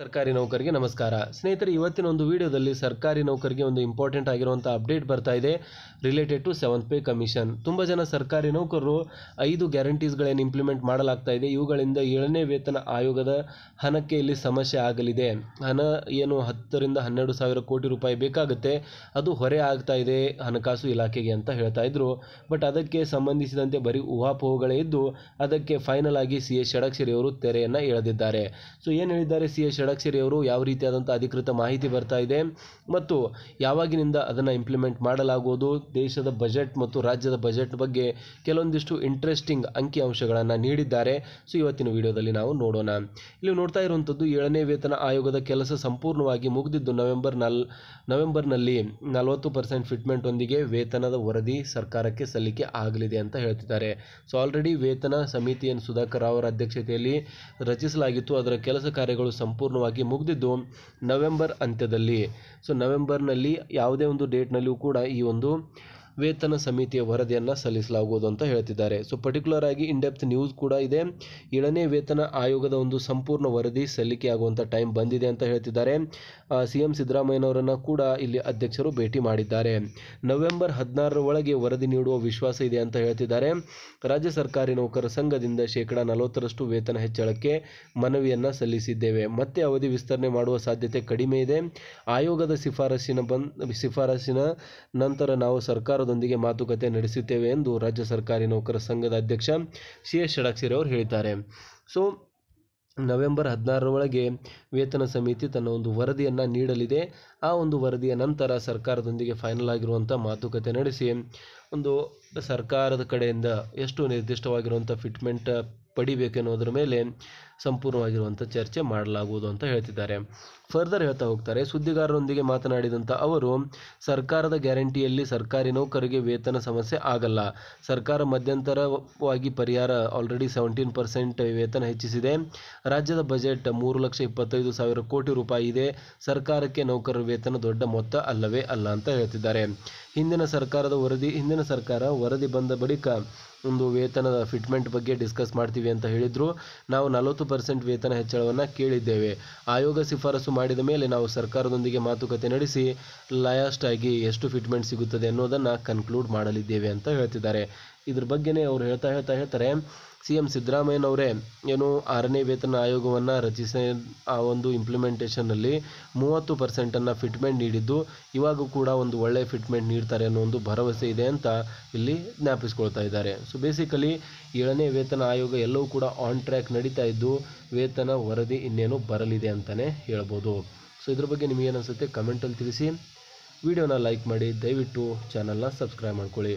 ಸರ್ಕಾರಿ ನೌಕರಿಗೆ ನಮಸ್ಕಾರ. ಸ್ನೇಹಿತರೆ, ಇವತ್ತಿನ ಒಂದು ವಿಡಿಯೋದಲ್ಲಿ ಸರ್ಕಾರಿ ನೌಕರಿಗೆ ಒಂದು ಇಂಪಾರ್ಟೆಂಟ್ ಆಗಿರುವಂಥ ಅಪ್ಡೇಟ್ ಬರ್ತಾ ಇದೆ. Related to seventh pay commission ತುಂಬ ಜನ ಸರ್ಕಾರಿ ನೌಕರರು ಐದು ಗ್ಯಾರಂಟೀಸ್ಗಳೇನು ಇಂಪ್ಲಿಮೆಂಟ್ ಮಾಡಲಾಗ್ತಾ ಇದೆ. ಇವುಗಳಿಂದ ಏಳನೇ ವೇತನ ಆಯೋಗದ ಹಣಕ್ಕೆ ಇಲ್ಲಿ ಸಮಸ್ಯೆ ಆಗಲಿದೆ. ಹಣ ಏನು ಹತ್ತರಿಂದ ಹನ್ನೆರಡು ಸಾವಿರ ಕೋಟಿ ರೂಪಾಯಿ ಬೇಕಾಗುತ್ತೆ. ಅದು ಹೊರೆ ಆಗ್ತಾ ಇದೆ ಹಣಕಾಸು ಇಲಾಖೆಗೆ ಅಂತ ಹೇಳ್ತಾ ಇದ್ರು. ಬಟ್ ಅದಕ್ಕೆ ಸಂಬಂಧಿಸಿದಂತೆ ಬರೀ ಊಹಾಪೋಹಗಳೇ ಇದ್ದು, ಅದಕ್ಕೆ ಫೈನಲ್ ಆಗಿ ಸಿ ಎಸ್ ಷಡಕ್ಷರಿಯವರು ತೆರೆಯನ್ನು ಎಳೆದಿದ್ದಾರೆ. ಸೊ ಏನು ಹೇಳಿದ್ದಾರೆ ಸಿ ಎಸ್ ಷಡಕ್ಷರಿ ಅವರು ಯಾವ ರೀತಿಯಾದಂಥ ಅಧಿಕೃತ ಮಾಹಿತಿ ಬರ್ತಾ ಇದೆ ಮತ್ತು ಯಾವಾಗಿನಿಂದ ಅದನ್ನು ಇಂಪ್ಲಿಮೆಂಟ್ ಮಾಡಲಾಗುವುದು, ದೇಶದ ಬಜೆಟ್ ಮತ್ತು ರಾಜ್ಯದ ಬಜೆಟ್ ಬಗ್ಗೆ ಕೆಲವೊಂದಿಷ್ಟು ಇಂಟ್ರೆಸ್ಟಿಂಗ್ ಅಂಕಿಅಂಶಗಳನ್ನು ನೀಡಿದ್ದಾರೆ. ಸೊ ಇವತ್ತಿನ ವಿಡಿಯೋದಲ್ಲಿ ನಾವು ನೋಡೋಣ. ಇಲ್ಲಿ ನೋಡ್ತಾ ಇರುವಂಥದ್ದು ಏಳನೇ ವೇತನ ಆಯೋಗದ ಕೆಲಸ ಸಂಪೂರ್ಣವಾಗಿ ಮುಗಿದಿದ್ದು ನವೆಂಬರ್ ನಲ್ ನವೆಂಬರ್ನಲ್ಲಿ ನಲವತ್ತು ಪರ್ಸೆಂಟ್ ಫಿಟ್ಮೆಂಟ್ನೊಂದಿಗೆ ವೇತನದ ವರದಿ ಸರ್ಕಾರಕ್ಕೆ ಸಲ್ಲಿಕೆ ಆಗಲಿದೆ ಅಂತ ಹೇಳ್ತಿದ್ದಾರೆ. ಸೊ ಆಲ್ರೆಡಿ ವೇತನ ಸಮಿತಿಯನ್ನು ಸುಧಾಕರ್ ಅವರ ಅಧ್ಯಕ್ಷತೆಯಲ್ಲಿ ರಚಿಸಲಾಗಿತ್ತು. ಅದರ ಕೆಲಸ ಕಾರ್ಯಗಳು ಸಂಪೂರ್ಣವಾಗಿ ಮುಗಿದಿದ್ದು ನವೆಂಬರ್ ಅಂತ್ಯದಲ್ಲಿ. ಸೊ ನವೆಂಬರ್ನಲ್ಲಿ ಯಾವುದೇ ಒಂದು ಡೇಟ್ನಲ್ಲಿಯೂ ಕೂಡ ಈ ಒಂದು ವೇತನ ಸಮಿತಿಯ ವರದಿಯನ್ನು ಸಲ್ಲಿಸಲಾಗುವುದು ಅಂತ ಹೇಳ್ತಿದ್ದಾರೆ. ಸೊ ಪರ್ಟಿಕ್ಯುಲರ್ ಆಗಿ ಇಂಡೆಪ್ತ್ ನ್ಯೂಸ್ ಕೂಡ ಇದೆ. ಏಳನೇ ವೇತನ ಆಯೋಗದ ಒಂದು ಸಂಪೂರ್ಣ ವರದಿ ಸಲ್ಲಿಕೆಯಾಗುವಂಥ ಟೈಮ್ ಬಂದಿದೆ ಅಂತ ಹೇಳ್ತಿದ್ದಾರೆ. ಸಿ ಎಂ ಸಿದ್ದರಾಮಯ್ಯನವರನ್ನು ಕೂಡ ಇಲ್ಲಿ ಅಧ್ಯಕ್ಷರು ಭೇಟಿ ಮಾಡಿದ್ದಾರೆ. ನವೆಂಬರ್ ಹದಿನಾರರ ಒಳಗೆ ವರದಿ ನೀಡುವ ವಿಶ್ವಾಸ ಇದೆ ಅಂತ ಹೇಳ್ತಿದ್ದಾರೆ. ರಾಜ್ಯ ಸರ್ಕಾರಿ ನೌಕರ ಸಂಘದಿಂದ ಶೇಕಡಾ ನಲವತ್ತರಷ್ಟು ವೇತನ ಹೆಚ್ಚಳಕ್ಕೆ ಮನವಿಯನ್ನು ಸಲ್ಲಿಸಿದ್ದೇವೆ. ಮತ್ತೆ ಅವಧಿ ವಿಸ್ತರಣೆ ಮಾಡುವ ಸಾಧ್ಯತೆ ಕಡಿಮೆ ಇದೆ. ಆಯೋಗದ ಶಿಫಾರಸಿನ ಬಂದ್ ಶಿಫಾರಸಿನ ನಂತರ ನಾವು ಸರ್ಕಾರದೊಂದಿಗೆ ಮಾತುಕತೆ ನಡೆಸುತ್ತೇವೆ ಎಂದು ರಾಜ್ಯ ಸರ್ಕಾರಿ ನೌಕರ ಸಂಘದ ಅಧ್ಯಕ್ಷ ಸಿ ಎಸ್ ಷಡಕ್ಷರಿ ಅವರು ಹೇಳಿದ್ದಾರೆ. ಸೊ, ನವೆಂಬರ್ ಹದಿನಾರರೊಳಗೆ ವೇತನ ಸಮಿತಿ ತನ್ನ ಒಂದು ವರದಿಯನ್ನು ನೀಡಲಿದೆ. ಆ ಒಂದು ವರದಿಯ ನಂತರ ಸರ್ಕಾರದೊಂದಿಗೆ ಫೈನಲ್ ಆಗಿರುವಂಥ ಮಾತುಕತೆ ನಡೆಸಿ, ಒಂದು ಸರ್ಕಾರದ ಕಡೆಯಿಂದ ಎಷ್ಟು ನಿರ್ದಿಷ್ಟವಾಗಿರುವಂಥ ಫಿಟ್ಮೆಂಟ್ ಪಡಿಬೇಕೆನ್ನೋದ್ರ ಮೇಲೆ ಸಂಪೂರ್ಣವಾಗಿರುವಂಥ ಚರ್ಚೆ ಮಾಡಲಾಗುವುದು ಅಂತ ಹೇಳ್ತಿದ್ದಾರೆ. ಫರ್ದರ್ ಹೇಳ್ತಾ ಹೋಗ್ತಾರೆ, ಸುದ್ದಿಗಾರರೊಂದಿಗೆ ಮಾತನಾಡಿದಂಥ ಅವರು, ಸರ್ಕಾರದ ಗ್ಯಾರಂಟಿಯಲ್ಲಿ ಸರ್ಕಾರಿ ನೌಕರಿಗೆ ವೇತನ ಸಮಸ್ಯೆ ಆಗಲ್ಲ. ಸರ್ಕಾರ ಮಧ್ಯಂತರವಾಗಿ ಪರಿಹಾರ ಆಲ್ರೆಡಿ ಸೆವೆಂಟೀನ್ ಪರ್ಸೆಂಟ್ ವೇತನ ಹೆಚ್ಚಿಸಿದೆ. ರಾಜ್ಯದ ಬಜೆಟ್ ಮೂರು ಲಕ್ಷ ಇಪ್ಪತ್ತೈದು ಸಾವಿರ ಕೋಟಿ ರೂಪಾಯಿ ಇದೆ. ಸರ್ಕಾರಕ್ಕೆ ನೌಕರರ ವೇತನ ದೊಡ್ಡ ಮೊತ್ತ ಅಲ್ಲವೇ ಅಲ್ಲ ಅಂತ ಹೇಳ್ತಿದ್ದಾರೆ. ಹಿಂದಿನ ಸರ್ಕಾರದ ವರದಿ, ಹಿಂದಿನ ಸರ್ಕಾರ ವರದಿ ಬಂದ ಬಳಿಕ ಒಂದು ವೇತನದ ಫಿಟ್ಮೆಂಟ್ ಬಗ್ಗೆ ಡಿಸ್ಕಸ್ ಮಾಡ್ತೀವಿ ಅಂತ ಹೇಳಿದ್ರು. ನಾವು ನಲವತ್ತು ಪರ್ಸೆಂಟ್ ವೇತನ ಹೆಚ್ಚಳವನ್ನು ಕೇಳಿದ್ದೇವೆ. ಆಯೋಗ ಶಿಫಾರಸು ಮಾಡಿದ ಮೇಲೆ ನಾವು ಸರ್ಕಾರದೊಂದಿಗೆ ಮಾತುಕತೆ ನಡೆಸಿ ಲಯಾಸ್ಟ್ ಆಗಿ ಎಷ್ಟು ಫಿಟ್ಮೆಂಟ್ ಸಿಗುತ್ತದೆ ಅನ್ನೋದನ್ನು ಕನ್ಕ್ಲೂಡ್ ಮಾಡಲಿದ್ದೇವೆ ಅಂತ ಹೇಳ್ತಿದ್ದಾರೆ. ಇದ್ರ ಬಗ್ಗೆನೇ ಅವ್ರು ಹೇಳ್ತಾ ಹೇಳ್ತಾ ಹೇಳ್ತಾರೆ. ಸಿ ಎಂ ಸಿದ್ದರಾಮಯ್ಯನವರೇ ಏನು ಆರನೇ ವೇತನ ಆಯೋಗವನ್ನು ರಚಿಸಿ, ಆ ಒಂದು ಇಂಪ್ಲಿಮೆಂಟೇಷನ್ನಲ್ಲಿ ಮೂವತ್ತು ಪರ್ಸೆಂಟನ್ನು ಫಿಟ್ಮೆಂಟ್ ನೀಡಿದ್ದು, ಇವಾಗ ಕೂಡ ಒಂದು ಒಳ್ಳೆಯ ಫಿಟ್ಮೆಂಟ್ ನೀಡ್ತಾರೆ ಅನ್ನೋ ಒಂದು ಭರವಸೆ ಇದೆ ಅಂತ ಇಲ್ಲಿ ಜ್ಞಾಪಿಸ್ಕೊಳ್ತಾ ಇದ್ದಾರೆ. ಸೊ ಬೇಸಿಕಲಿ ಏಳನೇ ವೇತನ ಆಯೋಗ ಎಲ್ಲವೂ ಕೂಡ ಆನ್ ಟ್ರ್ಯಾಕ್ ನಡೀತಾ ಇದ್ದು, ವೇತನ ವರದಿ ಇನ್ನೇನು ಬರಲಿದೆ ಅಂತಲೇ ಹೇಳ್ಬೋದು. ಸೊ ಇದ್ರ ಬಗ್ಗೆ ನಿಮಗೇನು ಅನಿಸುತ್ತೆ? ಕಮೆಂಟಲ್ಲಿ ತಿಳಿಸಿ. ವಿಡಿಯೋನ ಲೈಕ್ ಮಾಡಿ, ದಯವಿಟ್ಟು ಚಾನಲ್ನ ಸಬ್ಸ್ಕ್ರೈಬ್ ಮಾಡ್ಕೊಳ್ಳಿ.